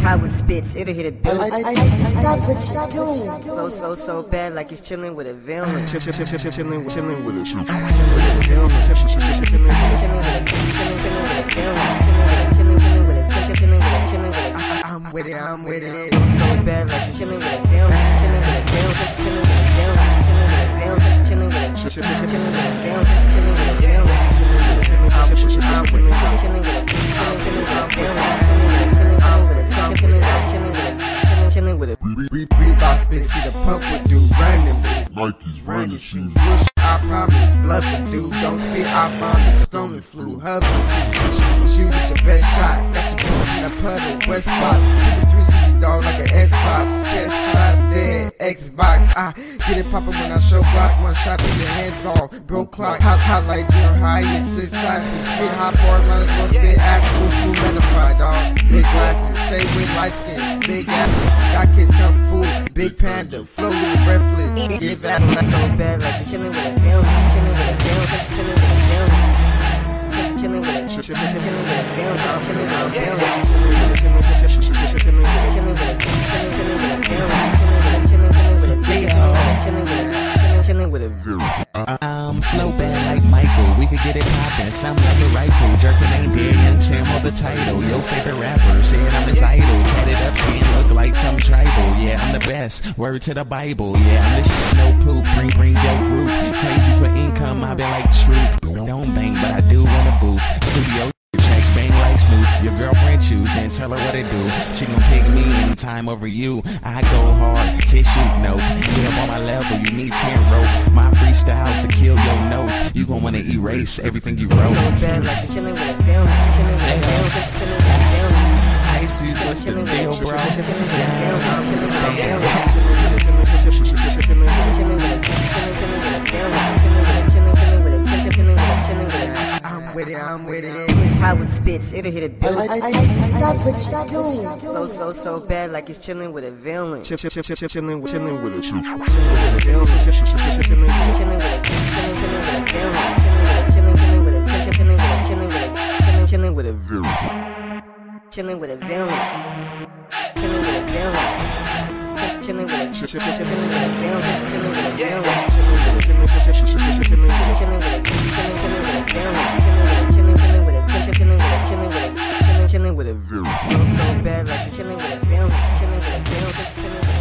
tied with spits, it'll hit a bill. I, I, I, stop what you doing. So, so, so bad, like he's chilling with a villain. Chilling with a villain. Chilling with a villain. Chilling with a villain. Chilling, with a chilling, chilling with a chilling with a. I'm with it, I'm with it. So bad, like chilling with a villain. Chilling with a villain. Chilling with a villain. Chilling with a villain. Chilling with a chilling. See the pump with do running. Nike's running shoes. Wish I promise, bluffing, dude. Don't spit, I promise. Stomach flu, hustling. Shoot at your best shot. Got your bitch in a puddle, west spot. Keep it 360 dog like an Xbox. Chest shot dead, Xbox. I get it poppin' when I show blocks. One shot, get your hands off. Bro clock, hot, hot like your high six classes. Spit hot bar, might as well spit actual. Blue dog. Big glasses stay with light skins. Big ass, got kids kung food. Big panda, floating breathless. Give out like so bad, like chilling with a film, chilling with a film, chilling with a film. Chilling with a chilling with a film, chilling with a film. to get it poppin'. Sound like a rifle, jerkin' ain't there. Young Sam with the title. Your favorite rapper said I'm his idol. Tatted up, skin look like some tribal. Yeah, I'm the best. Word to the Bible. Yeah, I'm the shit. No poop. Bring, bring your group. Crazy for income. I be like truth. Don't bang, but I do wanna booth. Studio checks, bang like Snoop. Your girlfriend choose and tell her what to do. She gon' pick me anytime over you. I go hard, tissue, no. Get up on my level, you need 10 ropes. My freestyle's a kill you gon' wanna erase everything you wrote. Icez, what's the deal, bro? Down, something hot. I'm with it, I'm with it high with spits, it'll hit a billion. I, I, I, stop what you're doing. So, so, so bad, like he's chilling with a villain. Chilling with a villain. With a Villain. chilling with a villain. Chilling with a villain. Chill- Chilling with a chill, chill, chill, chilling with a villain. Chilling with a villain. Chilling with it. Chilling, chilling, chilling, chilling with it. Chilling with a chilling, chilling with a villain. Chilling with a chilling, chilling with a chill, chill, chilling with a chilling with a chilling, chilling with a Villain. Flow so bad like it's chilling with a villain. Chilling with a villain. Chilling with a